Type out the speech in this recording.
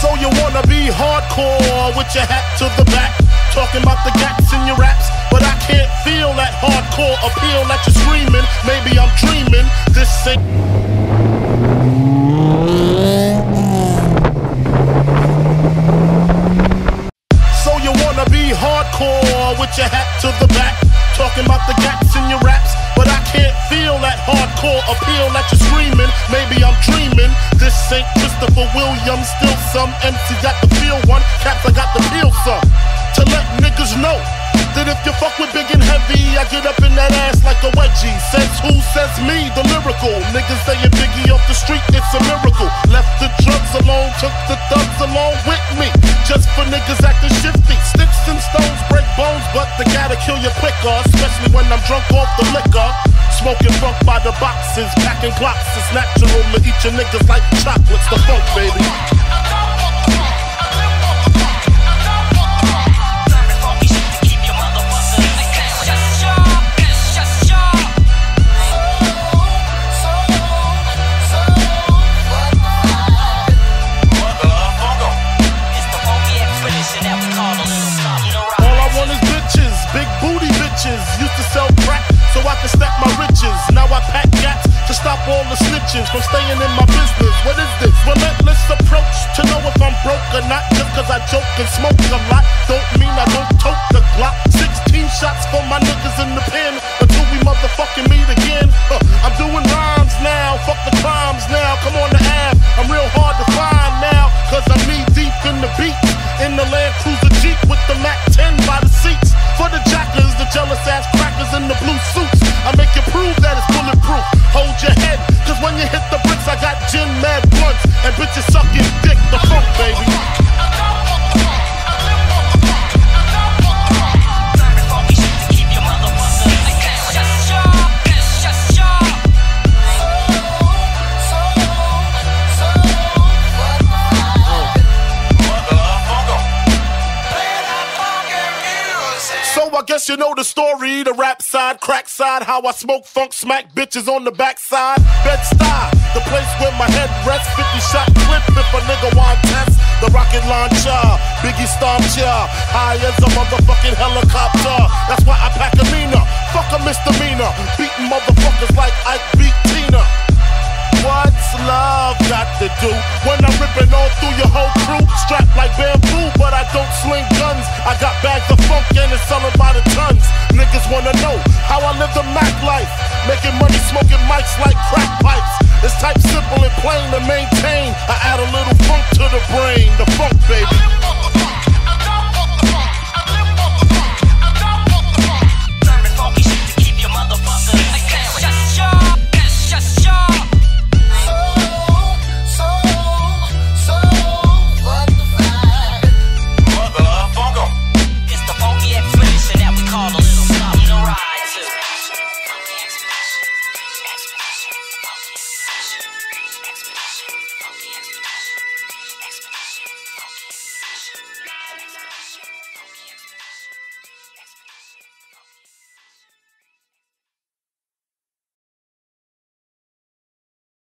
So you wanna be hardcore with your hat to the back, talking about the gats in your raps, but I can't feel that hardcore appeal that you're screaming. Maybe I'm dreaming. This ain't. This ain't Christopher Williams, still some MC got the feel one, caps I got the feel some. To let niggas know that if you fuck with big and heavy, I get up in that ass like a wedgie. Says who? Says me, the lyrical. Niggas saying Biggie off the street, it's a miracle. Left the drugs alone, took the thugs along with me. Just for niggas acting shifty. Sticks and stones break bones, but they gotta kill you quicker. Especially when I'm drunk off the liquor. Smoking funk by the boxes, packing clocks. It's natural to eat your niggas like chocolates. The funk, baby. Broke or not. Just cause I joke and smoke a lot. Don't mean I don't tote the Glock. 16 shots for my niggas in the pen until we motherfucking meet again. Huh, I'm doing rhymes now, fuck the crimes now. Come on the app, I'm real hard to find now. Cause I'm knee deep in the beat. In the Land Cruiser Jeep with the Mac 10 by the seats. For the jackers, the jealous ass crackers in the blue suits. I make you prove that it's bulletproof. Hold your head, cause when you hit the bricks, I got gin mad blunts. And bitches I guess you know the story, the rap side, crack side, how I smoke funk, smack bitches on the backside. Bed-Stuy, the place where my head rests, 50 shot clip if a nigga want test. The rocket launcher, Biggie stomps ya, high as a motherfucking helicopter. That's why I pack a Nina, fuck a misdemeanor, beating motherfuckers like Ike beat Tina. What's love got to do when I'm ripping all through your whole crew? Strapped like bamboo, but I don't sling guns. I got wanna know how I live the Mac life. Making money, smoking mics like crack pipes. It's type simple and plain to maintain. I add a little funk to the brain.